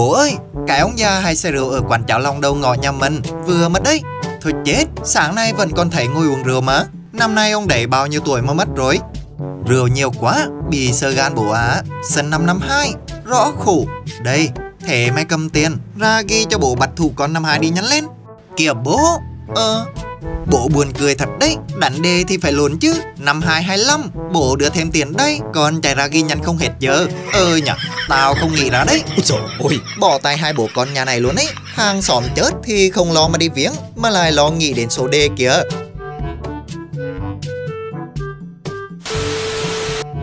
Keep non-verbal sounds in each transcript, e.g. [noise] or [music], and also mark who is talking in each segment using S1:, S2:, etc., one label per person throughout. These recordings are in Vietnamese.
S1: Bố ơi, cái ông già hay xe rượu ở quán cháo lòng đầu ngõ nhà mình vừa mất đấy. Thôi chết, sáng nay vẫn còn thấy ngồi uống rượu mà. Năm nay ông đẩy bao nhiêu tuổi mà mất rồi? Rượu nhiều quá, bị sơ gan bố á. Sân năm năm hai, rõ khổ. Đây, thế mày cầm tiền, ra ghi cho bố bắt thủ con năm hai đi nhắn lên. Kìa bố, ờ, Bố buồn cười thật đấy, đánh đề thì phải lồn chứ. Năm 225, bố đưa thêm tiền đây Còn chạy ra ghi nhắn không hết giờ. Ờ nhở, tao không nghĩ ra đấy. Ôi trời ơi, bỏ tay hai bố con nhà này luôn ấy. Hàng xóm chết thì không lo mà đi viếng Mà lại lo nghĩ đến số đề kìa.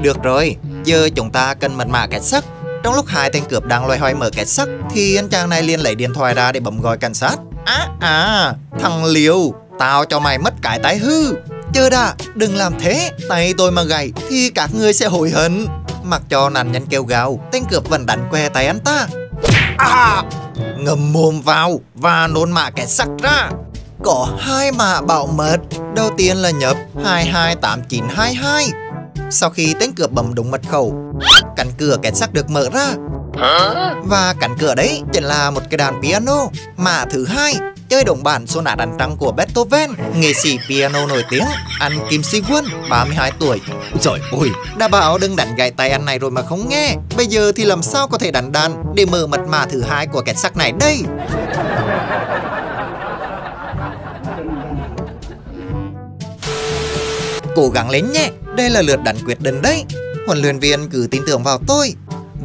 S1: Được rồi, giờ chúng ta cần mật mã kết sắt. Trong lúc hai tên cướp đang loay hoay mở kết sắt thì anh chàng này liền lấy điện thoại ra để bấm gọi cảnh sát. À à, thằng Liêu, Tao cho mày mất cái tay hư. Chờ đã, đừng làm thế. Tay tôi mà gãy thì các người sẽ hối hận. Mặc cho nạn nhân kêu gào Tên cướp vẫn đánh que tay anh ta. À Ngầm mồm vào Và nôn mã kẻ sắc ra. Có hai mã bảo mật Đầu tiên là nhập 228922 Sau khi tên cướp bấm đúng mật khẩu Cánh cửa kẻ sắc được mở ra. Và cánh cửa đấy chính là một cái đàn piano Mã thứ hai chơi đồng bản số nát đàn trăng của Beethoven, nghệ sĩ piano nổi tiếng, anh Kim Si Won, 32 tuổi. Trời ơi, đã bảo đừng đánh gãy tay anh này rồi mà không nghe. Bây giờ thì làm sao có thể đánh đàn để mở mật mã thứ hai của kẻ sắc này đây? Cố gắng lên nhé, đây là lượt đánh quyết định đấy. Huấn luyện viên cứ tin tưởng vào tôi.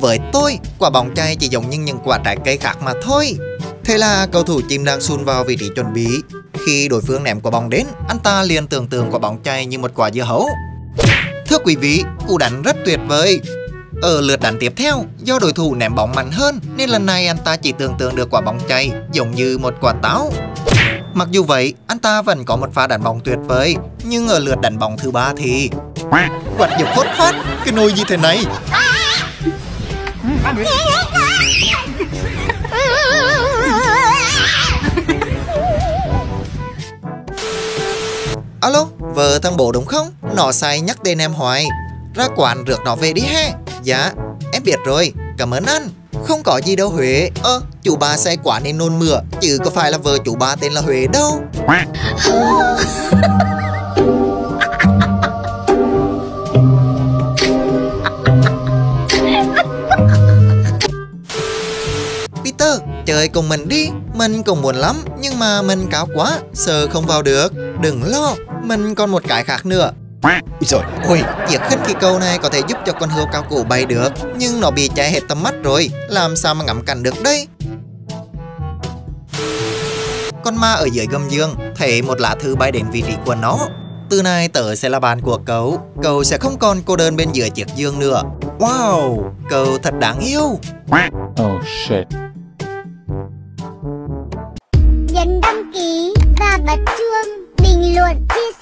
S1: Với tôi, quả bóng chay chỉ giống như những quả trái cây khác mà thôi. Thế là cầu thủ chim đang xun vào vị trí chuẩn bị. Khi đối phương ném quả bóng đến, anh ta liền tưởng tượng quả bóng chay như một quả dưa hấu. Thưa quý vị, cú đánh rất tuyệt vời. Ở lượt đánh tiếp theo, do đối thủ ném bóng mạnh hơn nên lần này anh ta chỉ tưởng tượng được quả bóng chay giống như một quả táo. Mặc dù vậy, anh ta vẫn có một pha đánh bóng tuyệt vời, nhưng ở lượt đánh bóng thứ ba thì quạt dục hốt phát, cái nồi như thế này. [laughs] Alo, vợ thằng bố đúng không? Nó say nhắc tên em hoài. Ra quán rước nó về đi ha Dạ, em biết rồi, cảm ơn anh. Không có gì đâu Huế. Ơ, ờ, chủ ba say quả nên nôn mửa Chứ có phải là vợ chủ ba tên là Huế đâu. [laughs] Peter, chơi cùng mình đi. Mình cũng muốn lắm Nhưng mà mình cao quá Sợ không vào được. Đừng lo mình còn một cái khác nữa. Rồi, ôi, chiếc khinh khí cầu này có thể giúp cho con hươu cao cổ bay được Nhưng nó bị che hết tầm mắt rồi. Làm sao mà ngắm cảnh được đây? Con ma ở dưới gầm giường Thấy một lá thư bay đến vị trí của nó. Từ nay tớ sẽ là bạn của cậu. Cậu sẽ không còn cô đơn bên dưới chiếc giường nữa. Wow, cậu thật đáng yêu.
S2: Oh shit
S3: nhấn đăng ký và bật chuông bình luận chia sẻ.